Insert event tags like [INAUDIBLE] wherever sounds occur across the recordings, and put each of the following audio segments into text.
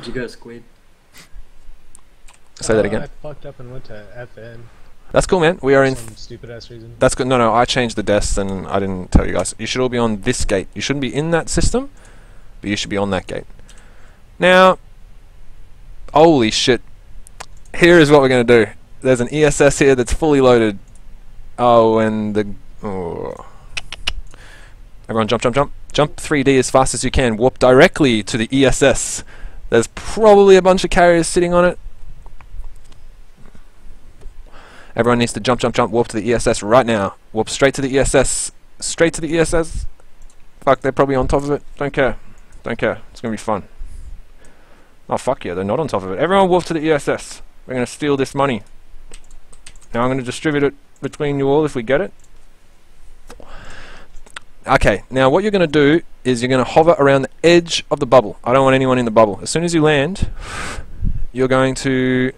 Did you go Squid? Say that Uh, again. I fucked up and went to FN. That's cool, man. We are in. some stupid ass reason. That's good. No, no, I changed the desks and I didn't tell you guys. You should all be on this gate. You shouldn't be in that system, but you should be on that gate. Now, holy shit. Here is what we're going to do. There's an ESS here that's fully loaded. Oh, and the. Oh. Everyone jump, jump, jump. Jump 3D as fast as you can. Warp directly to the ESS. There's probably a bunch of carriers sitting on it. Everyone needs to jump, jump, jump, warp to the ESS right now. Warp straight to the ESS. Straight to the ESS. Fuck, they're probably on top of it. Don't care. Don't care. It's gonna be fun. Oh, fuck yeah, they're not on top of it. Everyone warp to the ESS. We're gonna steal this money. Now I'm gonna distribute it between you all if we get it. Okay, now what you're gonna do is you're gonna hover around the edge of the bubble. I don't want anyone in the bubble. As soon as you land, you're going to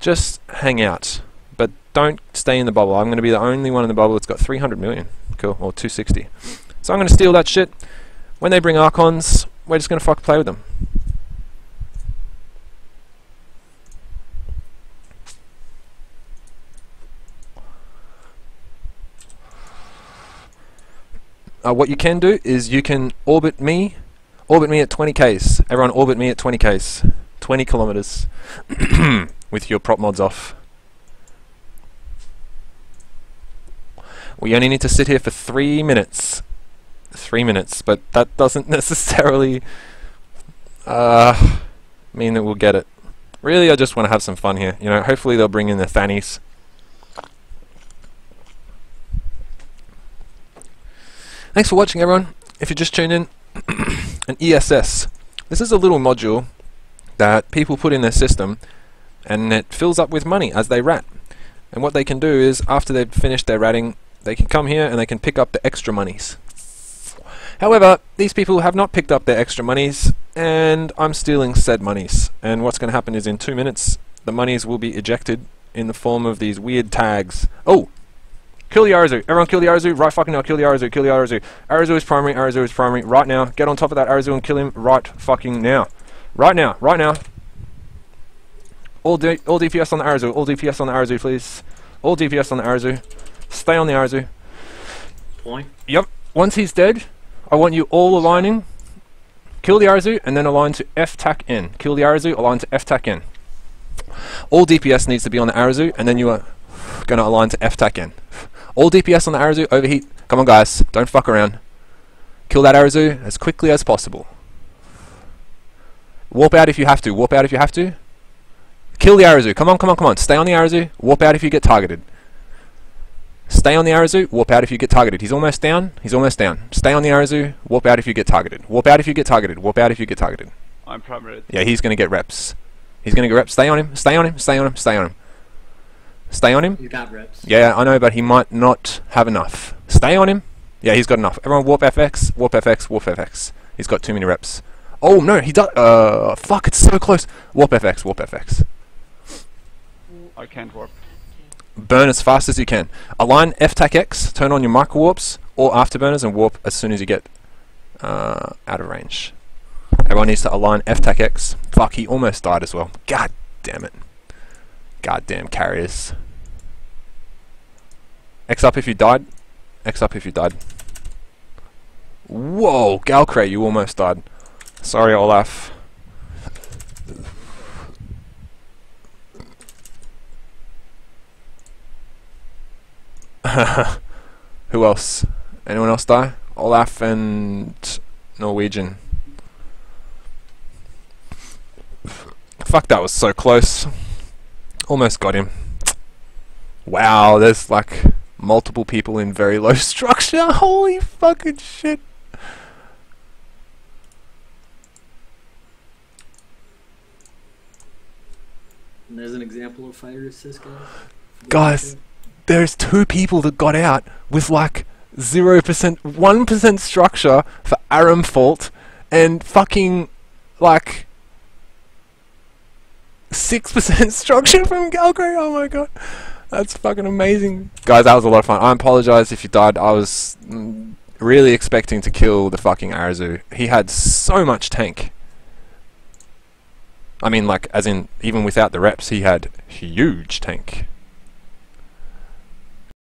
just hang out, but don't stay in the bubble. I'm going to be the only one in the bubble that's got 300 million. Cool, or 260. So I'm going to steal that shit. When they bring Archons, we're just going to fuck play with them. Uh, what you can do is you can orbit me, orbit me at 20 k's. Everyone orbit me at 20 k's, 20 kilometers, [CLEARS THROAT] with your prop mods off. We only need to sit here for three minutes. Three minutes, but that doesn't [LAUGHS] necessarily uh, mean that we'll get it. Really, I just want to have some fun here. You know, hopefully they'll bring in the Thannies. Thanks for watching, everyone. If you just tuned in, [CLEARS THROAT] an ESS. This is a little module that people put in their system, and it fills up with money as they rat. And what they can do is, after they've finished their ratting, they can come here and they can pick up the extra monies. However, these people have not picked up their extra monies, and I'm stealing said monies. And what's going to happen is in two minutes, the monies will be ejected in the form of these weird tags. Oh! Kill the Arazu. Everyone kill the Arazu. Right fucking now. Kill the Arazu. Kill the Arazu. Arazu is primary. Arazu is primary. Right now. Get on top of that Arazu and kill him right fucking now. Right now. Right now. All, D all DPS on the Arazu. All DPS on the Arazu, please. All DPS on the Arazu. Stay on the Arazu. Point. Yep. Once he's dead, I want you all aligning. Kill the Arazu and then align to F tac N. Kill the Arazu, align to F tac N. All DPS needs to be on the Arazu and then you are going to align to F tac N. All DPS on the Arazu, overheat. Come on guys, don't fuck around. Kill that Arazu as quickly as possible. Warp out if you have to. Warp out if you have to. Kill the Arazu. Come on, come on, come on. Stay on the Arazu. Warp out if you get targeted. Stay on the Arazu, warp out if you get targeted. He's almost down, he's almost down. Stay on the Arazu, warp out if you get targeted. Warp out if you get targeted, warp out if you get targeted. I'm primary. Yeah, he's gonna get reps. He's gonna get reps. Stay on him, stay on him, stay on him, stay on him. Stay on him? You got reps. Yeah, I know, but he might not have enough. Stay on him. Yeah, he's got enough. Everyone warp FX, warp FX, warp FX. He's got too many reps. Oh no, he does. Uh, fuck, it's so close. Warp FX, warp FX. I can't warp. burn as fast as you can. Align FTAC X, turn on your micro warps or afterburners and warp as soon as you get uh, out of range. Everyone needs to align FTAC X. Fuck, he almost died as well. God damn it. Goddamn carriers. X up if you died. X up if you died. Whoa, Galcray, you almost died. Sorry, Olaf. [LAUGHS] Who else? Anyone else die? Olaf and Norwegian. Fuck, that was so close. Almost got him. Wow, there's like multiple people in very low [LAUGHS] structure. [LAUGHS] Holy fucking shit. And there's an example of fighter assist guys. Guys, there's two people that got out with like 0%, 1% structure for Aram Fault and fucking like 6% [LAUGHS] structure from Galgray. Oh my god. That's fucking amazing. Guys, that was a lot of fun. I apologize if you died. I was really expecting to kill the fucking Arazu. He had so much tank. I mean, like, as in, even without the reps, he had huge tank.